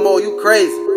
You crazy.